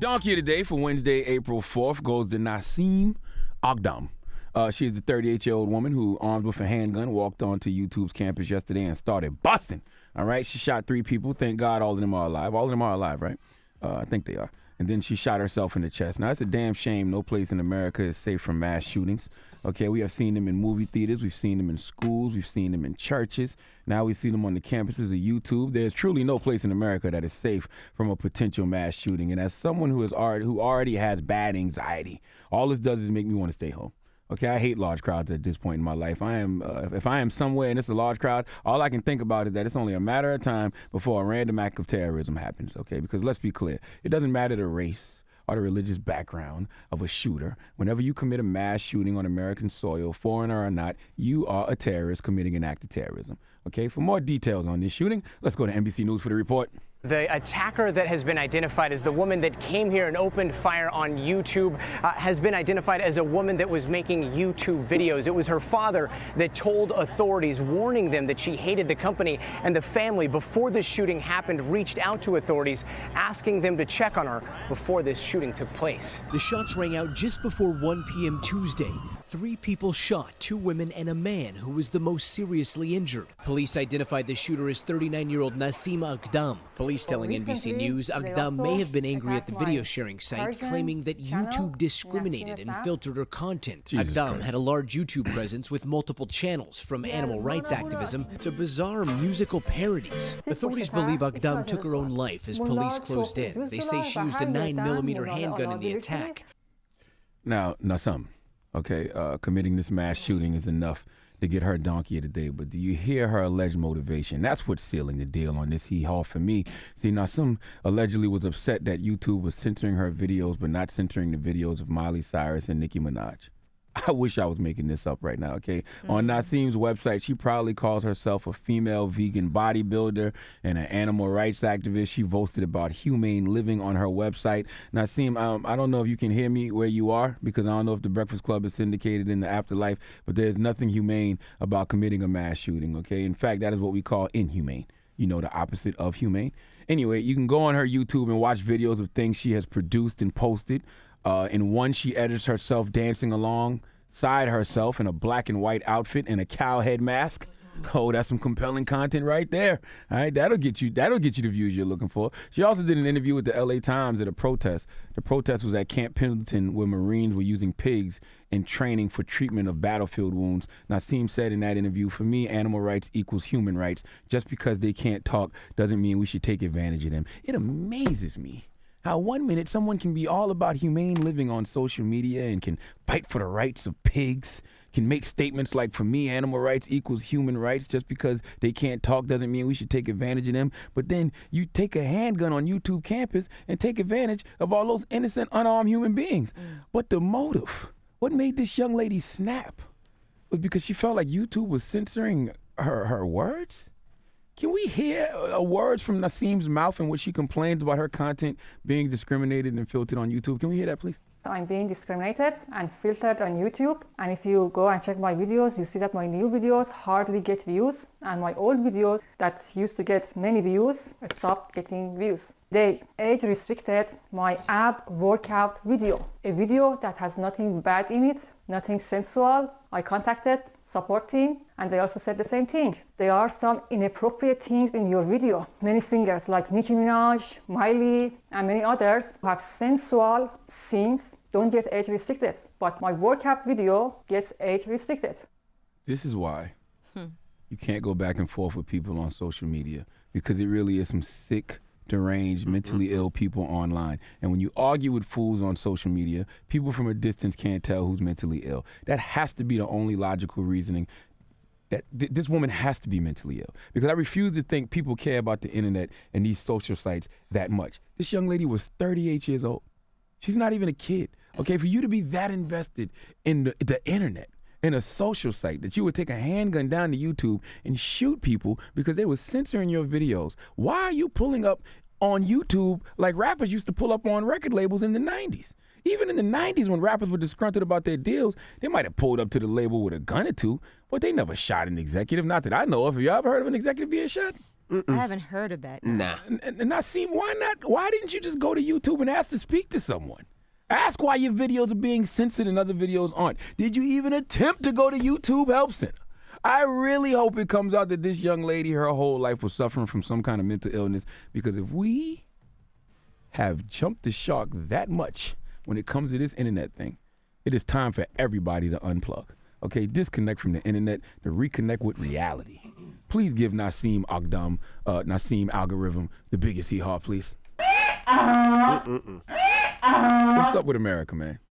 Donkey of the day for Wednesday, April 4th goes to Nasim Aghdam. Uh, she is the 38 year old woman who, armed with a handgun, walked onto YouTube's campus yesterday and started busting. All right, she shot three people. Thank God all of them are alive. All of them are alive, right? Uh, I think they are. And then she shot herself in the chest. Now, it's a damn shame no place in America is safe from mass shootings. Okay, we have seen them in movie theaters, we've seen them in schools, we've seen them in churches. Now we see them on the campuses of YouTube. There's truly no place in America that is safe from a potential mass shooting. And as someone who is already who already has bad anxiety, all this does is make me want to stay home. Okay, I hate large crowds at this point in my life. I am, uh, if I am somewhere and it's a large crowd, all I can think about is that it's only a matter of time before a random act of terrorism happens. Okay, because let's be clear, it doesn't matter the race or the religious background of a shooter. Whenever you commit a mass shooting on American soil, foreigner or not, you are a terrorist committing an act of terrorism. Okay, for more details on this shooting, let's go to NBC News for the report. The attacker that has been identified as the woman that came here and opened fire on YouTube uh, has been identified as a woman that was making YouTube videos. It was her father that told authorities, warning them that she hated the company and the family before this shooting happened, reached out to authorities, asking them to check on her before this shooting took place. The shots rang out just before 1 p.m. Tuesday. Three people shot, two women and a man who was the most seriously injured. Police identified the shooter as 39-year-old Nasim Aghdam. Police telling NBC News Aghdam may have been angry at the video sharing site, claiming that YouTube discriminated and filtered her content. Jesus Aghdam Christ. had a large YouTube presence with multiple channels, from animal rights activism to bizarre musical parodies. Authorities believe Aghdam took her own life as police closed in. They say she used a 9mm handgun in the attack. Now, Nasim. some, okay, uh, committing this mass shooting is enough to get her donkey of the day. But do you hear her alleged motivation? That's what's sealing the deal on this hee haw for me. See, now some allegedly was upset that YouTube was censoring her videos, but not censoring the videos of Miley Cyrus and Nicki Minaj. I wish I was making this up right now, okay? On Nasim's website, she proudly calls herself a female vegan bodybuilder and an animal rights activist. She boasted about humane living on her website. Nasim, um, I don't know if you can hear me where you are because I don't know if the Breakfast Club is syndicated in the afterlife, but there's nothing humane about committing a mass shooting, okay? In fact, that is what we call inhumane. You know, the opposite of humane. Anyway, you can go on her YouTube and watch videos of things she has produced and posted. Uh, in one, she edits herself dancing alongside herself in a black and white outfit and a cow head mask. Oh, that's some compelling content right there. All right, that'll get you. That'll get you the views you're looking for. She also did an interview with the L.A. Times at a protest. The protest was at Camp Pendleton, where Marines were using pigs in training for treatment of battlefield wounds. Nasim said in that interview, "For me, animal rights equals human rights. Just because they can't talk doesn't mean we should take advantage of them." It amazes me how one minute someone can be all about humane living on social media and can fight for the rights of pigs, can make statements like, for me, animal rights equals human rights. Just because they can't talk doesn't mean we should take advantage of them. But then you take a handgun on YouTube campus and take advantage of all those innocent, unarmed human beings. Mm. But the motive, what made this young lady snap, was because she felt like YouTube was censoring her, her words? Can we hear uh, words from Nasim's mouth in which she complains about her content being discriminated and filtered on YouTube? Can we hear that, please? I'm being discriminated and filtered on YouTube. And if you go and check my videos, you see that my new videos hardly get views, and my old videos that used to get many views stopped getting views. They age restricted my ab workout video, a video that has nothing bad in it, nothing sensual. I contacted support team and they also said the same thing. There are some inappropriate things in your video. Many singers like Nicki Minaj, Miley, and many others who have sensual scenes don't get age restricted, but my workout video gets age restricted. This is why hmm. you can't go back and forth with people on social media because it really is some sick, deranged, mm-hmm. mentally ill people online. And when you argue with fools on social media, people from a distance can't tell who's mentally ill. That has to be the only logical reasoning that th- this woman has to be mentally ill because I refuse to think people care about the internet and these social sites that much. This young lady was 38 years old. She's not even a kid. Okay, for you to be that invested in the, the internet, in a social site, that you would take a handgun down to YouTube and shoot people because they were censoring your videos. Why are you pulling up on YouTube like rappers used to pull up on record labels in the 90s? Even in the 90s, when rappers were disgruntled about their deals, they might have pulled up to the label with a gun or two, but they never shot an executive. Not that I know of. Have you ever heard of an executive being shot? I haven't heard of that. Nah. And, and, and Nasim, why not? Why didn't you just go to YouTube and ask to speak to someone? Ask why your videos are being censored and other videos aren't. Did you even attempt to go to YouTube Help Center? I really hope it comes out that this young lady, her whole life was suffering from some kind of mental illness. Because if we have jumped the shark that much when it comes to this internet thing, it is time for everybody to unplug. Okay, disconnect from the internet to reconnect with reality. Please give Nasim Aghdam, uh, Nasim Algorithm the biggest hee haw, please. What's up with America, man?